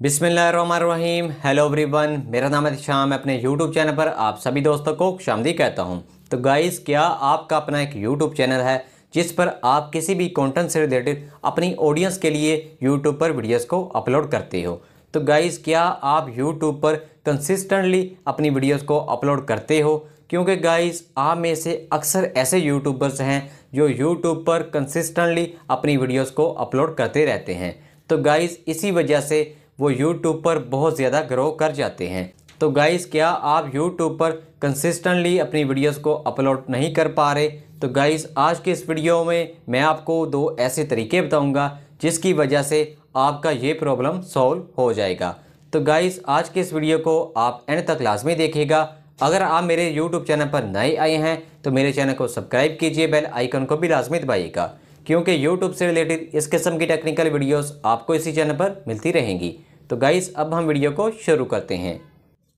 बिसमीम hello everyone, मेरा नाम है शाम अपने यूट्यूब चैनल पर आप सभी दोस्तों को शामदी कहता हूँ। तो गाइस क्या आपका अपना एक यूट्यूब चैनल है, जिस पर आप किसी भी कंटेंट से रिलेटेड अपनी ऑडियंस के लिए यूट्यूब पर वीडियोस को अपलोड करते हो? तो गाइस क्या आप यूट्यूब पर कंसिस्टेंटली अपनी वीडियोस को अपलोड करते हो? क्योंकि गाइस आप में से अक्सर ऐसे यूट्यूबर्स हैं जो यूट्यूब पर कंसिस्टेंटली अपनी वीडियोस को अपलोड करते रहते हैं। तो गाइस इसी वजह से वो यूट्यूब पर बहुत ज़्यादा ग्रो कर जाते हैं। तो गाइस क्या आप यूट्यूब पर कंसिस्टेंटली अपनी वीडियोस को अपलोड नहीं कर पा रहे? तो गाइस आज के इस वीडियो में मैं आपको दो ऐसे तरीके बताऊँगा, जिसकी वजह से आपका ये प्रॉब्लम सॉल्व हो जाएगा। तो गाइस आज के इस वीडियो को आप एंड तक लाजमी देखिएगा अगर आप मेरे यूट्यूब चैनल पर नए आए हैं तो मेरे चैनल को सब्सक्राइब कीजिए बेल आइकन को भी लाजमी दबाइएगा। क्योंकि यूट्यूब से रिलेटेड इस किस्म की टेक्निकल वीडियोस आपको इसी चैनल पर मिलती रहेंगी। तो गाइस अब हम वीडियो को शुरू करते हैं।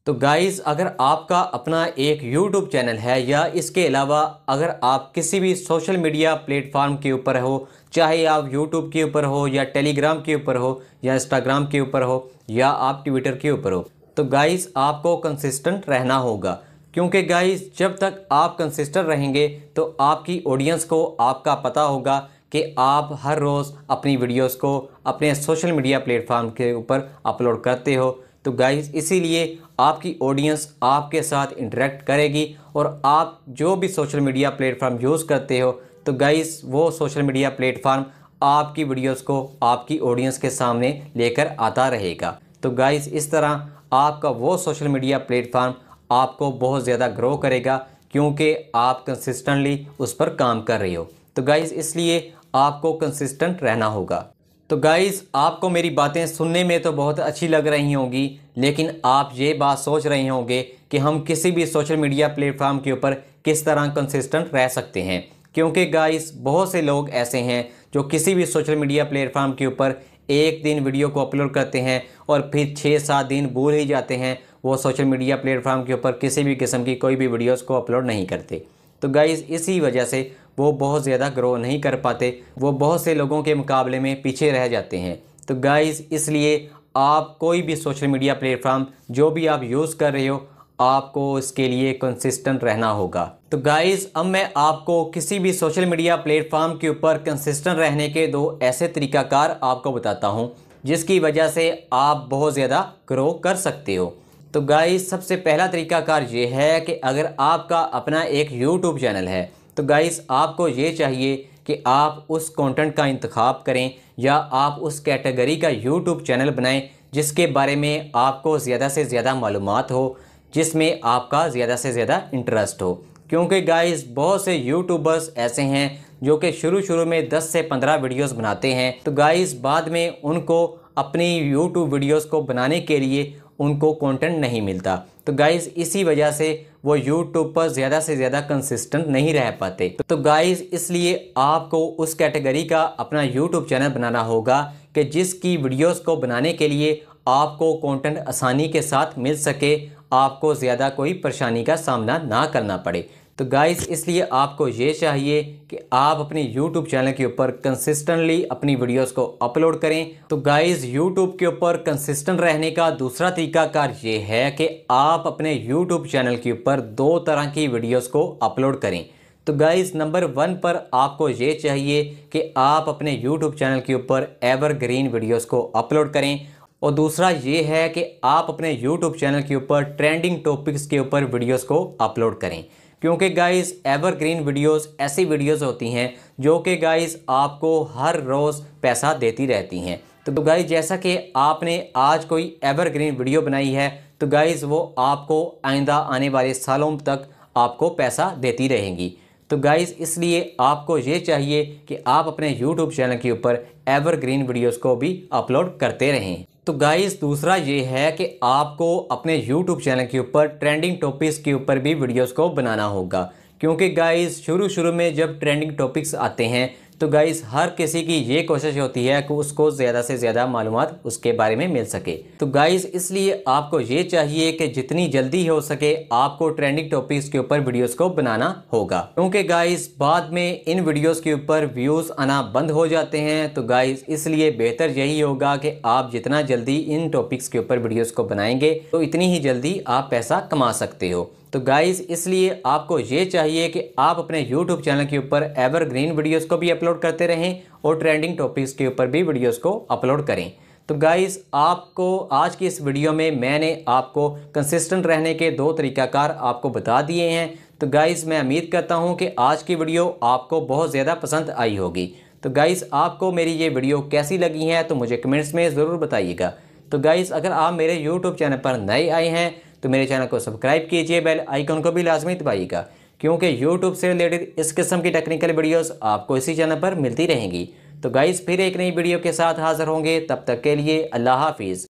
तो गाइस अगर आपका अपना एक यूट्यूब चैनल है या इसके अलावा अगर आप किसी भी सोशल मीडिया प्लेटफॉर्म के ऊपर हो, चाहे आप यूट्यूब के ऊपर हो या टेलीग्राम के ऊपर हो या इंस्टाग्राम के ऊपर हो या आप ट्विटर के ऊपर हो तो गाइस आपको कंसिस्टेंट रहना होगा। क्योंकि गाइस जब तक आप कंसिस्टेंट रहेंगे तो आपकी ऑडियंस को आपका पता होगा कि आप हर रोज़ अपनी वीडियोस को अपने सोशल मीडिया प्लेटफॉर्म के ऊपर अपलोड करते हो। तो गाइस, इसीलिए आपकी ऑडियंस आपके साथ इंटरेक्ट करेगी और आप जो भी सोशल मीडिया प्लेटफॉर्म यूज़ करते हो तो गाइस, वो सोशल मीडिया प्लेटफॉर्म आपकी वीडियोस को आपकी ऑडियंस के सामने लेकर आता रहेगा। तो गाइस, इस तरह आपका वो सोशल मीडिया प्लेटफॉर्म आपको बहुत ज़्यादा ग्रो करेगा, क्योंकि आप कंसिस्टेंटली उस पर काम कर रहे हो। तो गाइज़ इसलिए आपको कंसिस्टेंट रहना होगा। तो गाइस आपको मेरी बातें सुनने में तो बहुत अच्छी लग रही होंगी, लेकिन आप ये बात सोच रहे होंगे कि हम किसी भी सोशल मीडिया प्लेटफॉर्म के ऊपर किस तरह कंसिस्टेंट रह सकते हैं। क्योंकि गाइस बहुत से लोग ऐसे हैं जो किसी भी सोशल मीडिया प्लेटफॉर्म के ऊपर एक दिन वीडियो को अपलोड करते हैं और फिर छः सात दिन भूल ही जाते हैं, वो सोशल मीडिया प्लेटफॉर्म के ऊपर किसी भी किस्म की कोई भी वीडियोस को अपलोड नहीं करते। तो गाइज़ इसी वजह से वो बहुत ज़्यादा ग्रो नहीं कर पाते। वो बहुत से लोगों के मुकाबले में पीछे रह जाते हैं। तो गाइज़ इसलिए आप कोई भी सोशल मीडिया प्लेटफॉर्म जो भी आप यूज़ कर रहे हो, आपको इसके लिए कंसिस्टेंट रहना होगा। तो गाइज़ अब मैं आपको किसी भी सोशल मीडिया प्लेटफॉर्म के ऊपर कंसिस्टेंट रहने के दो ऐसे तरीकाकार आपको बताता हूँ, जिसकी वजह से आप बहुत ज़्यादा ग्रो कर सकते हो। तो गाइस सबसे पहला तरीकाकार ये है कि अगर आपका अपना एक यूट्यूब चैनल है तो गाइस आपको ये चाहिए कि आप उस कंटेंट का इंतखब करें या आप उस कैटेगरी का यूट्यूब चैनल बनाएँ जिसके बारे में आपको ज़्यादा से ज़्यादा मालूम हो, जिसमें आपका ज़्यादा से ज़्यादा इंटरेस्ट हो। क्योंकि गाइस बहुत से यूट्यूबर्स ऐसे हैं जो कि शुरू शुरू में 10 से 15 वीडियोस बनाते हैं। तो गाइस बाद में उनको अपनी यूट्यूब वीडियोस को बनाने के लिए उनको कंटेंट नहीं मिलता। तो गाइस इसी वजह से वो यूट्यूब पर ज़्यादा से ज़्यादा कंसिस्टेंट नहीं रह पाते। तो गाइस इसलिए आपको उस कैटेगरी का अपना यूट्यूब चैनल बनाना होगा कि जिसकी वीडियोस को बनाने के लिए आपको कंटेंट आसानी के साथ मिल सके, आपको ज़्यादा कोई परेशानी का सामना ना करना पड़े। तो गाइस इसलिए आपको ये चाहिए कि आप अपने यूट्यूब चैनल के ऊपर कंसिस्टेंटली अपनी वीडियोस को अपलोड करें। तो गाइस यूट्यूब के ऊपर कंसिस्टेंट रहने का दूसरा तरीकाकार ये है कि आप अपने यूट्यूब चैनल के ऊपर दो तरह की वीडियोस को अपलोड करें। तो गाइस नंबर वन पर आपको ये चाहिए कि आप अपने यूट्यूब चैनल के ऊपर एवरग्रीन वीडियोस को अपलोड करें। और दूसरा ये है कि आप अपने यूट्यूब चैनल के ऊपर ट्रेंडिंग टॉपिक्स के ऊपर वीडियोस को अपलोड करें। क्योंकि गाइस एवरग्रीन वीडियोस ऐसी वीडियोस होती हैं जो कि गाइस आपको हर रोज़ पैसा देती रहती हैं। तो गाइस जैसा कि आपने आज कोई एवरग्रीन वीडियो बनाई है तो गाइस वो आपको आइंदा आने वाले सालों तक आपको पैसा देती रहेंगी। तो गाइस इसलिए आपको ये चाहिए कि आप अपने यूट्यूब चैनल के ऊपर एवरग्रीन वीडियोस को भी अपलोड करते रहें। तो गाइस दूसरा ये है कि आपको अपने यूट्यूब चैनल के ऊपर ट्रेंडिंग टॉपिक्स के ऊपर भी वीडियोस को बनाना होगा। क्योंकि गाइस शुरू शुरू में जब ट्रेंडिंग टॉपिक्स आते हैं तो गाइस हर किसी की ये कोशिश होती है कि उसको ज़्यादा से ज़्यादा मालूम उसके बारे में मिल सके। तो गाइस इसलिए आपको ये चाहिए कि जितनी जल्दी हो सके आपको ट्रेंडिंग टॉपिक्स के ऊपर वीडियोस को बनाना होगा। क्योंकि गाइस बाद में इन वीडियोस के ऊपर व्यूज़ आना बंद हो जाते हैं। तो गाइस इसलिए बेहतर यही होगा कि आप जितना जल्दी इन टॉपिक्स के ऊपर वीडियोज़ को बनाएँगे तो इतनी ही जल्दी आप पैसा कमा सकते हो। तो गाइज़ इसलिए आपको ये चाहिए कि आप अपने यूट्यूब चैनल के ऊपर एवरग्रीन वीडियोस को भी अपलोड करते रहें और ट्रेंडिंग टॉपिक्स के ऊपर भी वीडियोस को अपलोड करें। तो गाइज़ आपको आज की इस वीडियो में मैंने आपको कंसिस्टेंट रहने के दो तरीक़ाकार आपको बता दिए हैं। तो गाइज़ मैं उम्मीद करता हूँ कि आज की वीडियो आपको बहुत ज़्यादा पसंद आई होगी। तो गाइज़ आपको मेरी ये वीडियो कैसी लगी है तो मुझे कमेंट्स में ज़रूर बताइएगा। तो गाइज़ अगर आप मेरे यूट्यूब चैनल पर नए आए हैं तो मेरे चैनल को सब्सक्राइब कीजिए बेल आइकन को भी लाजमी दबाइएगा। क्योंकि यूट्यूब से रिलेटेड इस किस्म की टेक्निकल वीडियोस आपको इसी चैनल पर मिलती रहेंगी। तो गाइज़ फिर एक नई वीडियो के साथ हाज़िर होंगे। तब तक के लिए अल्लाह हाफिज़।